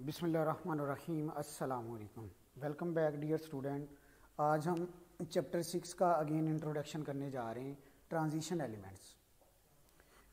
बिसमीम अस्सलाम welcome back, dear student. आज हम चैप्टर सिक्स का अगेन इंट्रोडक्शन करने जा रहे हैं ट्रांजिशन एलिमेंट्स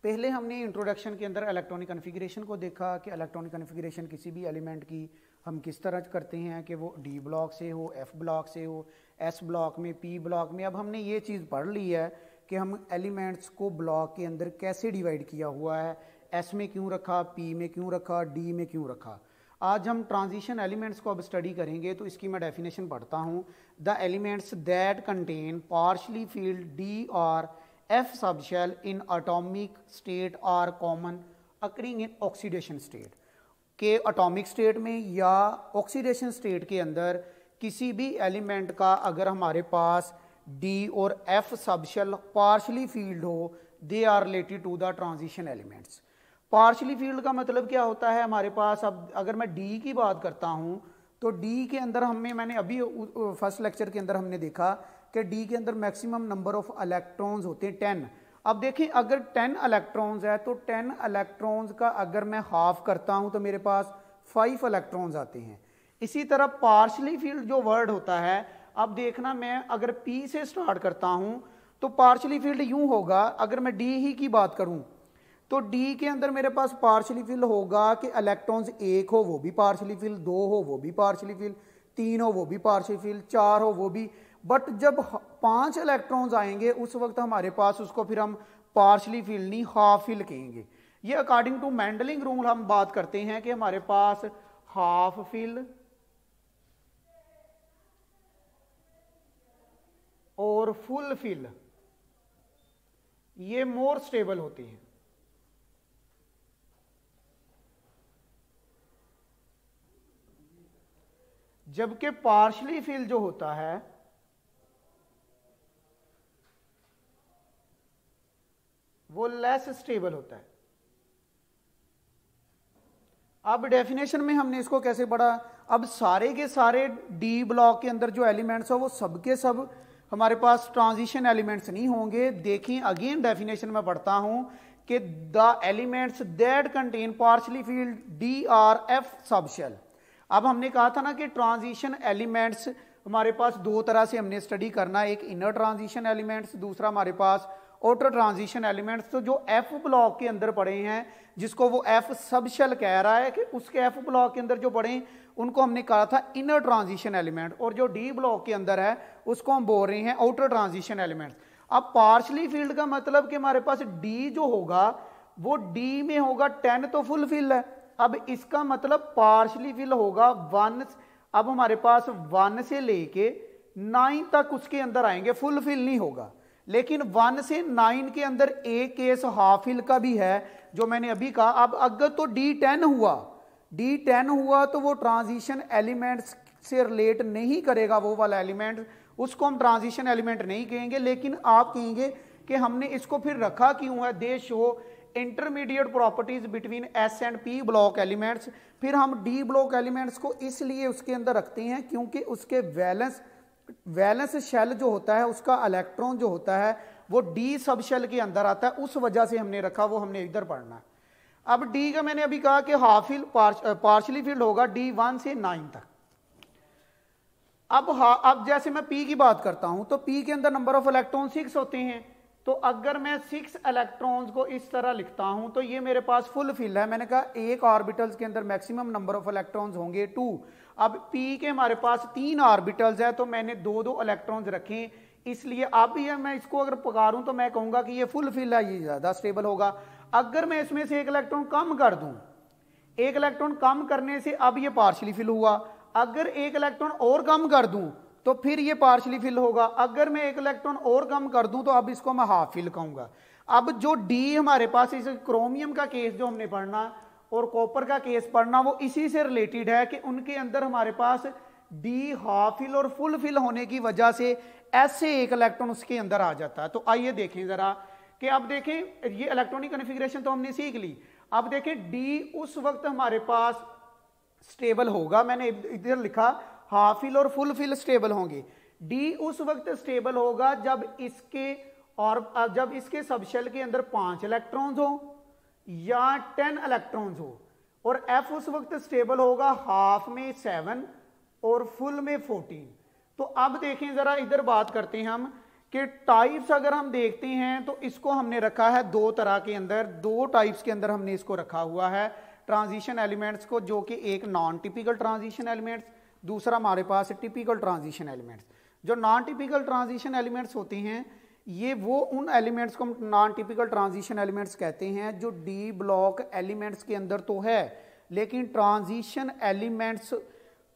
पहले हमने इंट्रोडक्शन के अंदर इलेक्ट्रॉनिक कन्फिग्रेशन को देखा कि इलेक्ट्रॉनिक कन्फिग्रेशन किसी भी एलिमेंट की हम किस तरह करते हैं कि वो डी ब्लॉक से हो एफ़ ब्लॉक से हो एस ब्लॉक में पी ब्लॉक में। अब हमने ये चीज़ पढ़ ली है कि हम एलिमेंट्स को ब्लॉक के अंदर कैसे डिवाइड किया हुआ है। एस में क्यों रखा पी में क्यों रखा डी में क्यों रखा। आज हम ट्रांजिशन एलिमेंट्स को अब स्टडी करेंगे तो इसकी मैं डेफिनेशन पढ़ता हूँ। The elements that contain partially filled D और F subshell in atomic state are common occurring in oxidation state के अटोमिक स्टेट में या ऑक्सीडेशन स्टेट के अंदर किसी भी एलिमेंट का अगर हमारे पास डी और एफ़ सबशेल पार्शली फ़ील्ड हो they are related to the transition elements partially filled का मतलब क्या होता है? हमारे पास अब अगर मैं डी की बात करता हूँ तो डी के अंदर हमें मैंने अभी फ़र्स्ट लेक्चर के अंदर हमने देखा कि डी के अंदर मैक्सिमम नंबर ऑफ़ इलेक्ट्रॉन्स होते हैं टेन। अब देखें, अगर टेन इलेक्ट्रॉन्स है तो टेन इलेक्ट्रॉन्स का अगर मैं हाफ़ करता हूँ तो मेरे पास फाइव इलेक्ट्रॉन्स आते हैं। इसी तरह पार्शली फ़ील्ड जो वर्ड होता है, अब देखना मैं अगर पी से स्टार्ट करता हूँ तो पार्शली फ़ील्ड यूँ होगा, अगर मैं डी ही की बात करूँ तो डी के अंदर मेरे पास पार्शली फिल होगा कि इलेक्ट्रॉन्स एक हो, वो भी पार्शली फिल दो हो, वो भी पार्शली फिल तीन हो, वो भी पार्शली फिल चार हो, वो भी। बट जब पाँच इलेक्ट्रॉन्स आएँगे, उस वक्त हमारे पास उसको फिर हम पार्शली फिल नहीं हाफ़ फिल कहेंगे। ये अकॉर्डिंग टू मैंडलिंग रूल हम बात करते हैं कि हमारे पास हाफ़ फिल और फुल फिल ये मोर स्टेबल होती हैं। जबकि पार्शली फिल जो होता है, वो लेस स्टेबल होता है। अब डेफिनेशन में हमने इसको कैसे पढ़ा? अब सारे के सारे डी ब्लॉक के अंदर जो एलिमेंट्स है, वो सबके सब हमारे पास ट्रांजिशन एलिमेंट्स नहीं होंगे। देखें अगेन डेफिनेशन में पढ़ता हूँ कि the elements that contain partially filled D or F subshell अब हमने कहा था ना कि ट्रांजिशन एलिमेंट्स हमारे पास दो तरह से हमने स्टडी करना एक इनर ट्रांजिशन एलिमेंट्स दूसरा हमारे पास आउटर ट्रांजिशन एलिमेंट्स तो जो एफ़ ब्लॉक के अंदर पड़े हैं, जिसको वो एफ़ सबशल कह रहा है कि उसके एफ़ ब्लॉक के अंदर जो पड़े, उनको हमने कहा था इनर ट्रांजिशन एलिमेंट और जो डी ब्लॉक के अंदर है, उसको हम बोल रहे हैं आउटर ट्रांजिशन एलिमेंट्स अब पार्शली फ़ील्ड का मतलब कि हमारे पास डी जो होगा, वो डी में होगा टेन तो फुल फ़ील्ड है। अब इसका मतलब पार्शली फिल होगा वन अब हमारे पास वन से लेके नाइन तक उसके अंदर आएँगे फुल फिल नहीं होगा। लेकिन वन से नाइन के अंदर एक केस हाफ़ फिल का भी है, जो मैंने अभी कहा। अब अगर तो डी टेन हुआ डी टेन हुआ तो वो ट्रांजिशन एलिमेंट्स से रिलेट नहीं करेगा, वो वाला एलिमेंट उसको हम ट्रांजिशन एलिमेंट नहीं कहेंगे, लेकिन आप कहेंगे कि हमने इसको फिर रखा क्यों है? They show intermediate properties between S and P block elements फिर हम डी ब्लॉक एलिमेंट्स को इसलिए उसके अंदर रखते हैं क्योंकि उसके वैलेंस वैलेंस शेल जो होता है, उसका इलेक्ट्रॉन जो होता है, वो डी सब शेल के अंदर आता है, उस वजह से हमने रखा, वो हमने इधर पढ़ना है। अब डी का मैंने अभी कहा कि हाफिल पार्शली फ़ील्ड होगा डी वन से नाइन तक। अब अब जैसे मैं पी की बात करता हूँ तो पी के अंदर नंबर ऑफ़ इलेक्ट्रॉन सिक्स होते हैं। तो अगर मैं सिक्स इलेक्ट्रॉन्स को इस तरह लिखता हूँ तो ये मेरे पास फुल फिल है। मैंने कहा एक ऑर्बिटल्स के अंदर मैक्सिमम नंबर ऑफ़ इलेक्ट्रॉन्स होंगे टू अब पी के हमारे पास तीन ऑर्बिटल्स है तो मैंने दो दो इलेक्ट्रॉन्स रखे। इसलिए अब भी मैं इसको अगर पकारूं तो मैं कहूँगा कि ये फुल फिल है, ये ज़्यादा स्टेबल होगा। अगर मैं इसमें से एक इलेक्ट्रॉन कम कर दूँ, एक इलेक्ट्रॉन कम करने से अब ये पार्शली फिल हुआ। अगर एक इलेक्ट्रॉन और कम कर दूँ तो फिर ये पार्शली फिल होगा। अगर मैं एक इलेक्ट्रॉन और कम कर दूँ तो अब इसको मैं हाफ़ फिल कहूँगा। अब जो डी हमारे पास इस क्रोमियम का केस जो हमने पढ़ना और कॉपर का केस पढ़ना, वो इसी से रिलेटेड है कि उनके अंदर हमारे पास डी हाफ़ फिल और फुल फिल होने की वजह से ऐसे एक इलेक्ट्रॉन उसके अंदर आ जाता है। तो आइए देखें जरा कि अब देखें, ये इलेक्ट्रॉनिक कन्फिग्रेशन तो हमने सीख ली। अब देखें डी उस वक्त हमारे पास स्टेबल होगा। मैंने इधर लिखा हाफ़ फिल और फुल फिल स्टेबल होंगे। डी उस वक्त स्टेबल होगा जब इसके और जब इसके सबशेल के अंदर पाँच इलेक्ट्रॉन्स हो या टेन इलेक्ट्रॉन्स हो। और एफ़ उस वक्त स्टेबल होगा हाफ़ में सेवन और फुल में फोर्टीन। तो अब देखें जरा इधर बात करते हैं हम कि टाइप्स अगर हम देखते हैं तो इसको हमने रखा है दो तरह के अंदर, दो टाइप्स के अंदर हमने इसको रखा हुआ है। ट्रांजिशन एलिमेंट्स को जो कि एक नॉन टिपिकल ट्रांजिशन एलिमेंट्स दूसरा हमारे पास टिपिकल ट्रांजिशन एलिमेंट्स जो नॉन टिपिकल ट्रांजिशन एलिमेंट्स होते हैं, ये वो उन एलिमेंट्स को हम नॉन टिपिकल ट्रांजिशन एलिमेंट्स कहते हैं, जो डी ब्लॉक एलिमेंट्स के अंदर तो है, लेकिन ट्रांजिशन एलिमेंट्स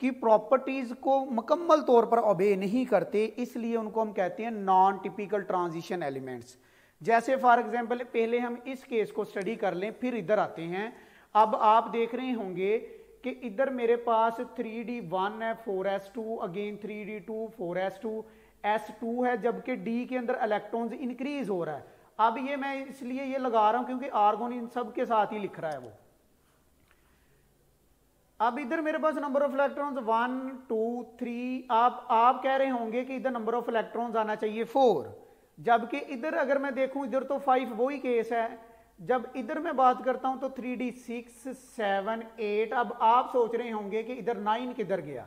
की प्रॉपर्टीज़ को मुकम्मल तौर पर ओबे नहीं करते, इसलिए उनको हम कहते हैं नॉन टिपिकल ट्रांजिशन एलिमेंट्स जैसे फॉर एग्जांपल पहले हम इस केस को स्टडी कर लें, फिर इधर आते हैं। अब आप देख रहे होंगे कि इधर मेरे पास थ्री डी वन है four S two again three D two four S two S two है, जबकि डी के अंदर इलेक्ट्रॉन्स इंक्रीज हो रहा है। अब ये मैं इसलिए ये लगा रहा हूँ क्योंकि आर्गोन इन सब के साथ ही लिख रहा है वो। अब इधर मेरे पास number of electrons one two three आप आप कह रहे होंगे कि इधर नंबर ऑफ़ इलेक्ट्रॉन्स आना चाहिए फोर जबकि इधर अगर मैं देखूँ, इधर तो फाइव वही केस है। जब इधर मैं बात करता हूँ तो three D six seven eight अब आप सोच रहे होंगे कि इधर नाइन किधर गया?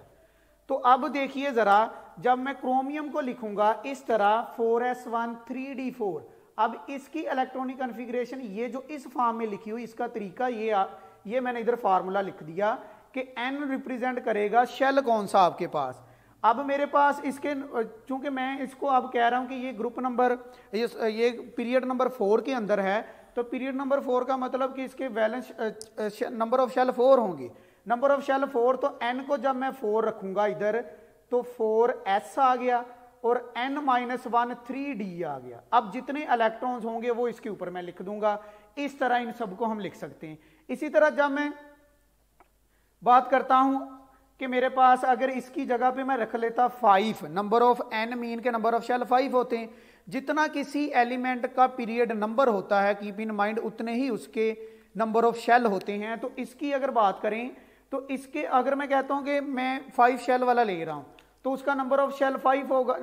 तो अब देखिए जरा जब मैं क्रोमियम को लिखूँगा इस तरह four S one three D four अब इसकी इलेक्ट्रॉनिक कन्फिग्रेशन ये जो इस फॉर्म में लिखी हुई इसका तरीका ये आ, ये मैंने इधर फार्मूला लिख दिया कि एन रिप्रेजेंट करेगा शेल कौन सा आपके पास? अब मेरे पास इसके चूँकि मैं इसको अब कह रहा हूँ कि ये ग्रुप नंबर ये, ये पीरियड नंबर फोर के अंदर है तो पीरियड नंबर फोर का मतलब कि इसके valence number of shell four होंगी। नंबर ऑफ़ शेल फोर तो एन को जब मैं फोर रखूँगा इधर तो फोर एस आ गया और N minus one three D आ गया। अब जितने इलेक्ट्रॉन्स होंगे वो इसके ऊपर मैं लिख दूँगा। इस तरह इन सबको हम लिख सकते हैं। इसी तरह जब मैं बात करता हूँ कि मेरे पास अगर इसकी जगह पे मैं रख लेता five number of N mean के नंबर ऑफ़ शेल फाइव होते हैं जितना किसी एलिमेंट का पीरियड नंबर होता है कीप इन माइंड उतने ही उसके नंबर ऑफ़ शेल होते हैं। तो इसकी अगर बात करें तो इसके, अगर मैं कहता हूँ कि मैं फाइव शेल वाला ले रहा हूँ तो उसका नंबर ऑफ़ शेल फाइव होगा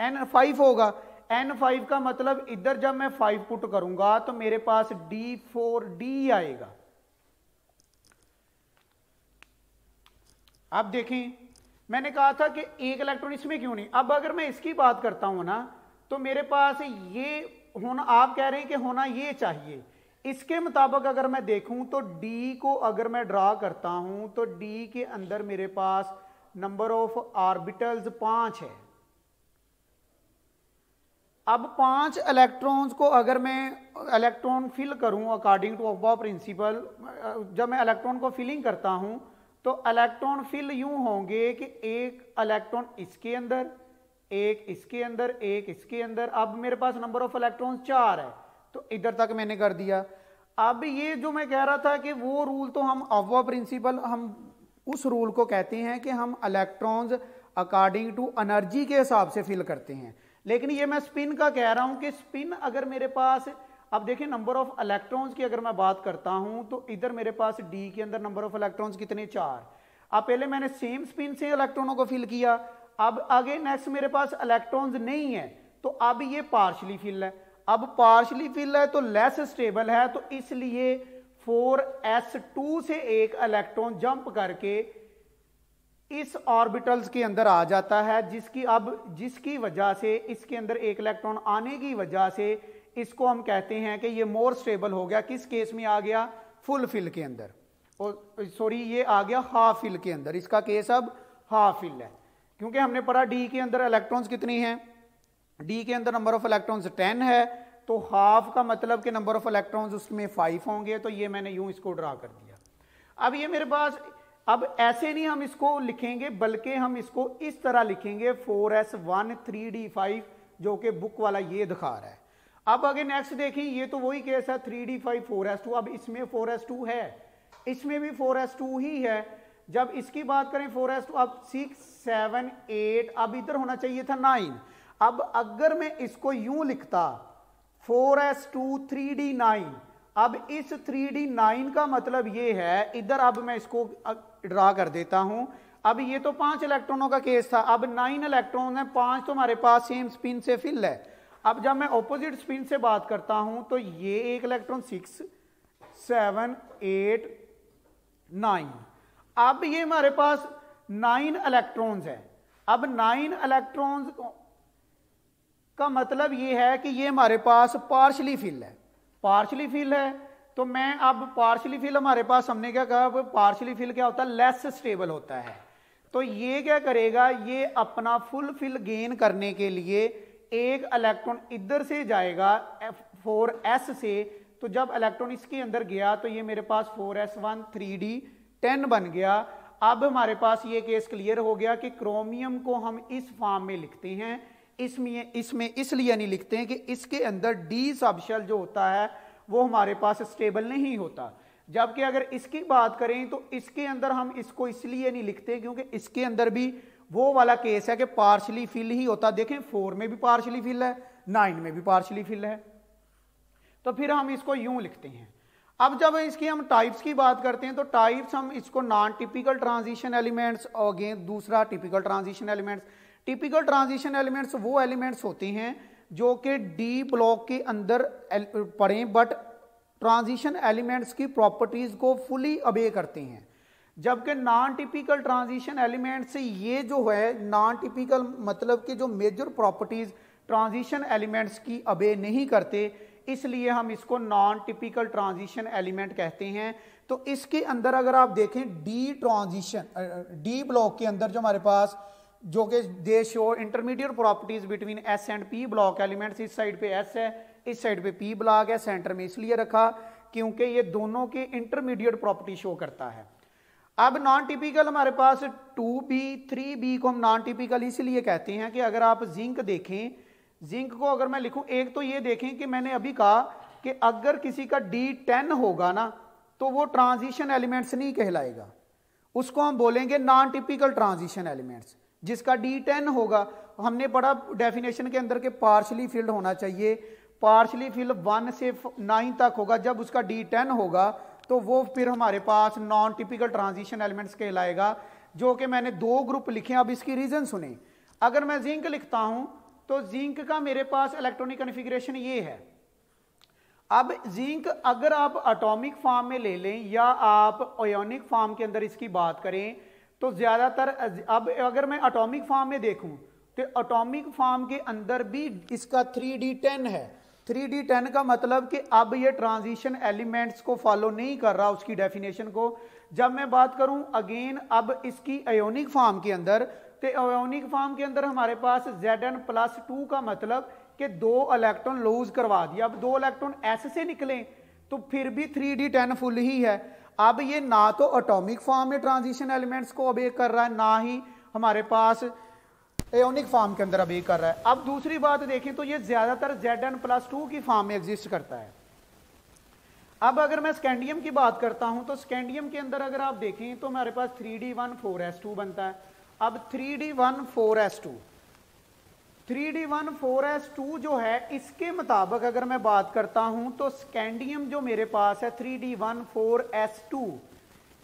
एन फाइव होगा। एन फाइव का मतलब इधर जब मैं फाइव पुट करूँगा तो मेरे पास डी फोर डी आएगा। अब देखें, मैंने कहा था कि एक इलेक्ट्रॉन इसमें क्यों नहीं? अब अगर मैं इसकी बात करता हूँ ना तो मेरे पास ये होना, आप कह रहे हैं कि होना ये चाहिए। इसके मुताबिक अगर मैं देखूँ तो डी को अगर मैं ड्रा करता हूँ तो डी के अंदर मेरे पास नंबर ऑफ़ ऑर्बिटल्स पाँच है। अब पाँच इलेक्ट्रॉन्स को अगर मैं इलेक्ट्रॉन फिल करूँ अकॉर्डिंग टू ऑफ़ प्रिंसिपल जब मैं इलेक्ट्रॉन को फिलिंग करता हूँ तो इलेक्ट्रॉन फिल यूँ होंगे कि एक इलेक्ट्रॉन इसके अंदर एक इसके अंदर, एक इसके अंदर। अब मेरे पास नंबर ऑफ़ इलेक्ट्रॉन चार है तो इधर तक मैंने कर दिया। अब ये जो मैं कह रहा था कि वो रूल तो हम अफवा प्रिंसिपल हम उस रूल को कहते हैं कि हम इलेक्ट्रॉन्स अकॉर्डिंग टू एनर्जी के हिसाब से फिल करते हैं। लेकिन ये मैं स्पिन का कह रहा हूँ कि स्पिन अगर मेरे पास, अब देखिए नंबर ऑफ़ इलेक्ट्रॉन्स की अगर मैं बात करता हूँ तो इधर मेरे पास डी के अंदर नंबर ऑफ़ इलेक्ट्रॉन्स कितने? चार। अब पहले मैंने सेम स्पिन से इलेक्ट्रॉनों को फिल किया अब आगे नेक्स्ट मेरे पास इलेक्ट्रॉन्स नहीं है तो अब ये पार्शली फिल है। अब पार्शली फिल है तो लेस स्टेबल है तो इसलिए 4s2 से एक इलेक्ट्रॉन जंप करके इस ऑर्बिटल्स के अंदर आ जाता है, जिसकी अब, जिसकी वजह से इसके अंदर एक इलेक्ट्रॉन आने की वजह से इसको हम कहते हैं कि ये मोर स्टेबल हो गया। किस केस में आ गया? फुल फिल के अंदर। और सॉरी ये आ गया हाफ़ फिल के अंदर। इसका केस अब हाफ़ फिल है। क्योंकि हमने पढ़ा डी के अंदर इलेक्ट्रॉन्स कितनी हैं? डी के अंदर नंबर ऑफ़ इलेक्ट्रॉन्स टेन है तो हाफ़ का मतलब कि नंबर ऑफ़ इलेक्ट्रॉन्स उसमें फाइव होंगे तो ये मैंने यूँ इसको ड्रा कर दिया। अब ये मेरे पास, अब ऐसे नहीं हम इसको लिखेंगे, बल्कि हम इसको इस तरह लिखेंगे four S one three D five जो कि बुक वाला ये दिखा रहा है। अब अगर नेक्स्ट देखें, ये तो वही केस है three D five four S two अब इसमें फोर एस टू है। इसमें भी फोर एस टू ही है। जब इसकी बात करें फोर एस टू अब सिक्स सेवन एट अब इधर होना चाहिए था नाइन अब अगर मैं इसको यूँ लिखता four S two three D nine अब इस थ्री डी नाइन का मतलब ये है, इधर अब मैं इसको ड्रा कर देता हूँ. अब ये तो पाँच इलेक्ट्रॉनों का केस था. अब नाइन इलेक्ट्रॉन है, पाँच तो हमारे पास सेम स्पिन से फिल है. अब जब मैं ऑपोजिट स्पिन से बात करता हूँ तो ये एक electron six seven eight nine अब ये हमारे पास नाइन इलेक्ट्रॉन्स है। अब नाइन इलेक्ट्रॉन्स का मतलब ये है कि ये हमारे पास पार्शली फिल है। पार्शली फिल है तो मैं अब पार्शली फिल हमारे पास हमने क्या कहा पार्शली फिल क्या होता है? लेस स्टेबल होता है। तो ये क्या करेगा? ये अपना फुल फिल गेन करने के लिए एक इलेक्ट्रॉन इधर से जाएगा फोर एस से। तो जब इलेक्ट्रॉन इसके अंदर गया तो ये मेरे पास four S one three D ten बन गया। अब हमारे पास ये केस क्लियर हो गया कि क्रोमियम को हम इस फॉर्म में लिखते हैं। इसमें इसमें इसलिए नहीं लिखते हैं कि इसके अंदर डी सबशल जो होता है, वो हमारे पास स्टेबल नहीं होता। जबकि अगर इसकी बात करें तो इसके अंदर हम इसको इसलिए नहीं लिखते क्योंकि इसके अंदर भी वो वाला केस है कि पार्शली फिल ही होता। देखें फोर में भी पार्शली फिल है नाइन में भी पार्शली फिल है। तो फिर हम इसको यूँ लिखते हैं। अब जब इसकी हम टाइप्स की बात करते हैं तो टाइप्स हम इसको नॉन टिपिकल ट्रांजिशन एलिमेंट्स और अगेन दूसरा typical transition elements typical transition elements वो एलिमेंट्स होते हैं जो कि डी ब्लॉक के अंदर पड़े बट ट्रांजिशन एलिमेंट्स की प्रॉपर्टीज़ को फुली अबे करते हैं। जबकि नॉन टिपिकल ट्रांजिशन एलिमेंट्स ये जो है नॉन टिपिकल मतलब कि जो मेजर प्रॉपर्टीज़ ट्रांजिशन एलिमेंट्स की अबे नहीं करते इसलिए हम इसको नॉन टिपिकल ट्रांजिशन एलिमेंट कहते हैं। तो इसके अंदर अगर आप देखें डी ट्रांजिशन डी ब्लॉक के अंदर जो हमारे पास, जो कि they show intermediate properties between S and P block elements इस साइड पे एस है, इस साइड पे पी ब्लॉक है सेंटर में इसलिए रखा, क्योंकि ये दोनों के इंटरमीडिएट प्रॉपर्टी शो करता है। अब नॉन टिपिकल हमारे पास टू बी थ्री बी को हम नॉन टिपिकल इसलिए कहते हैं कि अगर आप जिंक देखें जिंक को अगर मैं लिखूं, एक तो ये देखें कि मैंने अभी कहा कि अगर किसी का डी टेन होगा ना तो वो ट्रांजिशन एलिमेंट्स नहीं कहलाएगा। उसको हम बोलेंगे नॉन टिपिकल ट्रांजिशन एलिमेंट्स जिसका डी टेन होगा। हमने पढ़ा डेफिनेशन के अंदर के पार्शली फ़ील्ड होना चाहिए। पार्शली फ़ील्ड वन से नाइन तक होगा। जब उसका डी टेन होगा तो वो फिर हमारे पास नॉन टिपिकल ट्रांजिशन एलिमेंट्स कहलाएगा, जो कि मैंने दो ग्रुप लिखे अब इसकी रीजन सुने। अगर मैं जिंक लिखता हूँ तो जिंक का मेरे पास इलेक्ट्रॉनिक कन्फिग्रेशन ये है। अब जिंक अगर आप एटॉमिक फॉर्म में ले लें या आप ओयोनिक फॉर्म के अंदर इसकी बात करें तो ज़्यादातर अब अगर मैं अटोमिक फॉर्म में देखूँ तो अटोमिक फॉर्म के अंदर भी इसका थ्री डी टेन है। थ्री डी टेन का मतलब कि अब ये ट्रांजिशन एलिमेंट्स को फॉलो नहीं कर रहा उसकी डेफिनेशन को। जब मैं बात करूँ अगेन अब इसकी अयोनिक फॉर्म के अंदर तो अयोनिक फॉर्म के अंदर हमारे पास जेड एन प्लस टू का मतलब कि दो इलेक्ट्रॉन लूज करवा दिया। अब दो इलेक्ट्रॉन एस से निकले तो फिर भी थ्री डी टेन फुल ही है। अब ये ना तो अटोमिक फॉर्म में ट्रांजिशन एलिमेंट्स को अबे कर रहा है, ना ही हमारे पास एयोनिक फॉर्म के अंदर अबे कर रहा है। अब दूसरी बात देखें तो ये ज़्यादातर जेड एन प्लस टू की फॉर्म में एग्जिस्ट करता है। अब अगर मैं स्कैंडियम की बात करता हूँ तो स्कैंडियम के अंदर अगर आप देखें तो हमारे पास three D one four S two बनता है। अब three D one four S two three D one four S two जो है, इसके मुताबिक अगर मैं बात करता हूँ तो स्कैंडियम जो मेरे पास है three D one four S two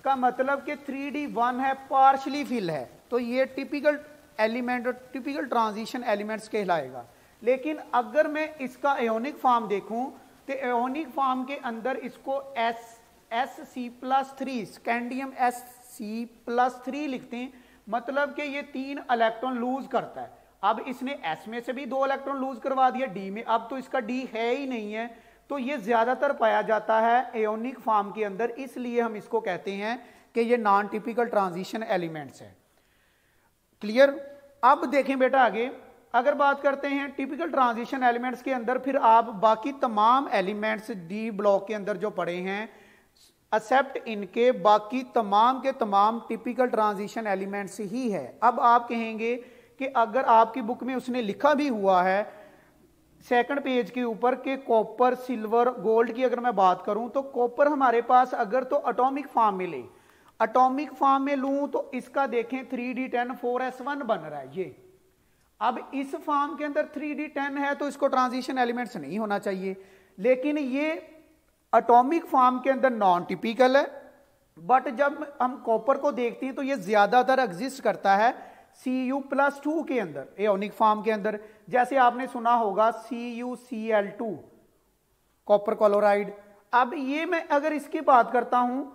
का मतलब कि थ्री डी वन है पार्शली फिल है। तो ये typical element typical transition elements कहलाएगा। लेकिन अगर मैं इसका एयोनिक फॉर्म देखूँ तो एयोनिक फॉर्म के अंदर इसको S S C plus three scandium S C plus three लिखते हैं। मतलब कि ये तीन इलेक्ट्रॉन लूज करता है। अब इसने एस में से भी दो इलेक्ट्रॉन लूज करवा दिया डी में। अब तो इसका डी है ही नहीं है। तो ये ज़्यादातर पाया जाता है एयोनिक फॉर्म के अंदर, इसलिए हम इसको कहते हैं कि ये नॉन टिपिकल ट्रांजिशन एलिमेंट्स है। क्लियर अब देखें बेटा आगे। अगर बात करते हैं टिपिकल ट्रांजिशन एलिमेंट्स के अंदर, फिर आप बाकी तमाम एलिमेंट्स डी ब्लॉक के अंदर जो पड़े हैं एक्सेप्ट इनके बाकी तमाम के तमाम टिपिकल ट्रांजिशन एलिमेंट्स ही है। अब आप कहेंगे कि अगर आपकी बुक में उसने लिखा भी हुआ है सेकंड पेज के ऊपर के कॉपर सिल्वर गोल्ड की अगर मैं बात करूँ तो कॉपर हमारे पास अगर तो अटोमिक फॉर्म में ले अटोमिक फॉर्म में लूँ तो इसका देखें three D ten four S one बन रहा है, ये। अब इस फॉर्म के अंदर थ्री डी टेन है तो इसको ट्रांजिशन एलिमेंट्स नहीं होना चाहिए। लेकिन ये अटोमिक फॉर्म के अंदर नॉन टिपिकल है बट जब हम कॉपर को देखते हैं तो ये ज़्यादातर एग्जिस्ट करता है सी यू प्लस टू के अंदर एओनिक फॉर्म के अंदर। जैसे आपने सुना होगा C U C L two copper chloride अब ये मैं अगर इसकी बात करता हूँ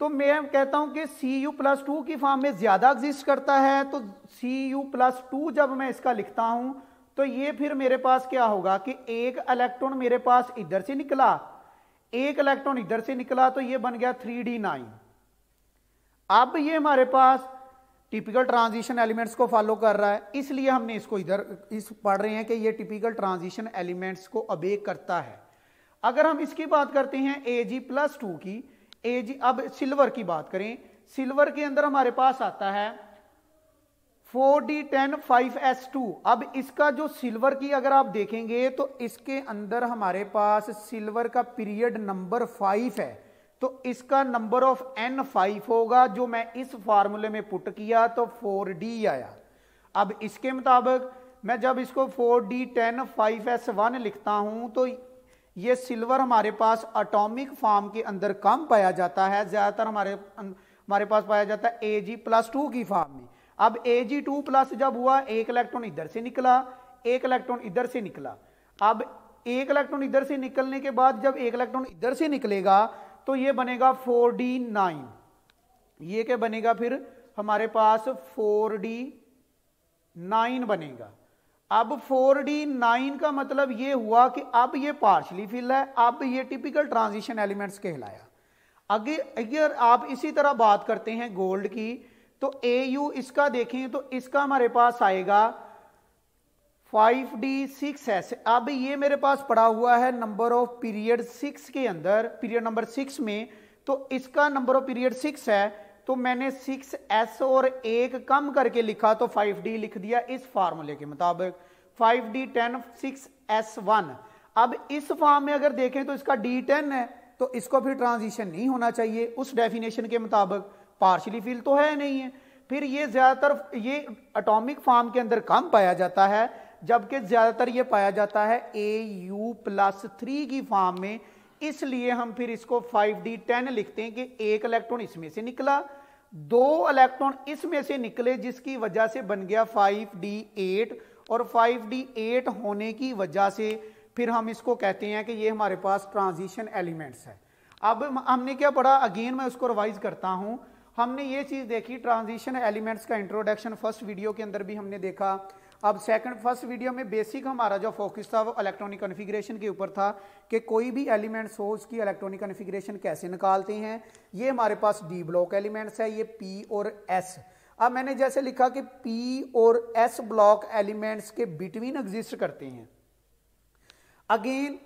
तो मैं कहता हूँ कि सी यू प्लस टू की फॉर्म में ज़्यादा एग्जिस्ट करता है तो सी यू प्लस टू जब मैं इसका लिखता हूँ तो ये फिर मेरे पास क्या होगा कि एक इलेक्ट्रॉन मेरे पास इधर से निकला एक इलेक्ट्रॉन इधर से निकला तो ये बन गया थ्री डी नाइन अब ये हमारे पास टिपिकल ट्रांजिशन एलिमेंट्स को फॉलो कर रहा है, इसलिए हमने इसको इधर, इस पढ़ रहे हैं कि ये टिपिकल ट्रांजिशन एलिमेंट्स को अबेक करता है। अगर हम इसकी बात करते हैं ए जी प्लस टू की ए जी अब सिल्वर की बात करें सिल्वर के अंदर हमारे पास आता है four D ten five S two. अब इसका जो सिल्वर की अगर आप देखेंगे तो इसके अंदर हमारे पास सिल्वर का पीरियड नंबर फाइव है। तो इसका नंबर ऑफ़ एन फाइव होगा, जो मैं इस फार्मूले में पुट किया तो फोर डी आया। अब इसके मुताबिक मैं जब इसको four D ten five S one लिखता हूँ तो ये सिल्वर हमारे पास अटोमिक फॉर्म के अंदर कम पाया जाता है। ज़्यादातर हमारे हमारे पास पाया जाता है ए जी प्लस टू की फॉर्म में। अब ए जी टू प्लस जब हुआ, एक इलेक्ट्रॉन इधर से निकला, एक इलेक्ट्रॉन इधर से निकला। अब एक इलेक्ट्रॉन इधर से निकलने के बाद जब एक इलेक्ट्रॉन इधर से निकलेगा तो ये बनेगा फोर डी नाइन ये क्या बनेगा फिर? हमारे पास फोर डी नाइन बनेगा। अब फोर डी नाइन का मतलब ये हुआ कि अब ये पार्शली फिल है, अब ये टिपिकल ट्रांजिशन एलिमेंट्स कहलाया। अगर अगर आप इसी तरह बात करते हैं गोल्ड की तो ए यू इसका देखें तो इसका हमारे पास आएगा फाइव डी सिक्स एस अब ये मेरे पास पड़ा हुआ है नंबर ऑफ़ पीरियड सिक्स के अंदर पीरियड नंबर सिक्स में। तो इसका नंबर ऑफ़ पीरियड सिक्स है तो मैंने सिक्स एस और एक कम करके लिखा तो फाइव डी लिख दिया इस फार्मूले के मुताबिक। Five D ten six S one अब इस फॉर्म में अगर देखें तो इसका डी टेन है तो इसको फिर ट्रांजिशन नहीं होना चाहिए, उस डेफिनेशन के मुताबिक। पार्शली फील तो है नहीं है। फिर ये ज़्यादातर ये अटोमिक फॉर्म के अंदर कम पाया जाता है, जबकि ज़्यादातर ये पाया जाता है ए यू प्लस थ्री की फॉर्म में। इसलिए हम फिर इसको फाइव डी टेन लिखते हैं कि एक इलेक्ट्रॉन इसमें से निकला, दो इलेक्ट्रॉन इसमें से निकले, जिसकी वजह से बन गया फाइव डी एट और फाइव डी एट होने की वजह से फिर हम इसको कहते हैं कि ये हमारे पास ट्रांजिशन एलिमेंट्स है। अब हमने क्या पढ़ा? अगेन मैं उसको रिवाइज करता हूँ। हमने ये चीज़ देखी ट्रांजिशन एलिमेंट्स का इंट्रोडक्शन फ़र्स्ट वीडियो के अंदर भी हमने देखा। अब सेकंड फ़र्स्ट वीडियो में बेसिक हमारा जो फोकस था वो इलेक्ट्रॉनिक कॉन्फ़िगरेशन के ऊपर था कि कोई भी एलिमेंट्स हो, उसकी इलेक्ट्रॉनिक कॉन्फ़िगरेशन कैसे निकालते हैं। ये हमारे पास डी ब्लॉक एलिमेंट्स है, ये पी और एस अब मैंने जैसे लिखा कि पी और एस ब्लॉक एलिमेंट्स के बिटवीन एग्जिस्ट करते हैं। अगेन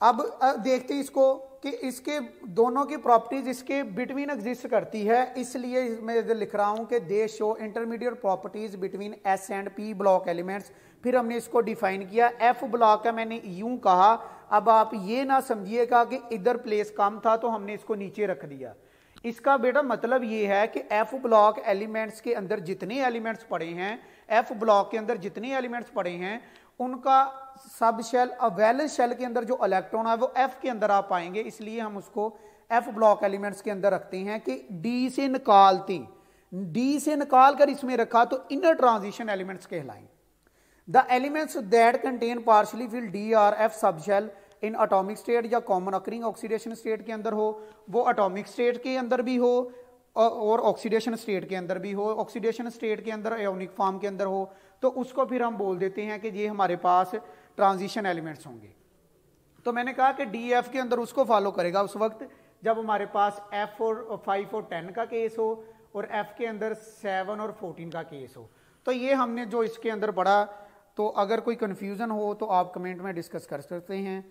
अब देखते हैं इसको कि इसके दोनों की प्रॉपर्टीज़ इसके बिटवीन एग्जिस्ट करती है। इसलिए मैं लिख रहा हूँ कि they show intermediate properties between S and P block elements फिर हमने इसको डिफाइन किया। एफ़ ब्लॉक का मैंने यूँ कहा। अब आप ये ना समझिएगा कि इधर प्लेस कम था तो हमने इसको नीचे रख दिया। इसका बेटा मतलब ये है कि एफ़ ब्लॉक एलिमेंट्स के अंदर जितने एलिमेंट्स पड़े हैं एफ़ ब्लॉक के अंदर जितने एलिमेंट्स पड़े हैं उनका सब शेल वेल शेल के अंदर जो इलेक्ट्रॉन है, वो एफ़ के अंदर आप पाएँगे। इसलिए हम उसको एफ़ ब्लॉक एलिमेंट्स के अंदर रखते हैं कि डी से निकालती डी से निकाल कर इसमें रखा तो inner transition elements कहलाएँ। The elements that contain partially fill D or F subshell in atomic state या कॉमन अकरिंग ऑक्सीडेशन स्टेट के अंदर हो। वो अटोमिक स्टेट के अंदर भी हो और ऑक्सीडेशन स्टेट के अंदर भी हो। ऑक्सीडेशन स्टेट के अंदर एयोनिक फॉर्म के अंदर हो। तो उसको फिर हम बोल देते हैं कि ये हमारे पास ट्रांजिशन एलिमेंट्स होंगे। तो मैंने कहा कि डी एफ़ के अंदर उसको फॉलो करेगा उस वक्त, जब हमारे पास एफ़ और फाइव और टेन का केस हो और एफ़ के अंदर सेवन और फोर्टीन का केस हो। तो ये हमने जो इसके अंदर पढ़ा तो अगर कोई कन्फ्यूज़न हो तो आप कमेंट में डिस्कस कर सकते हैं।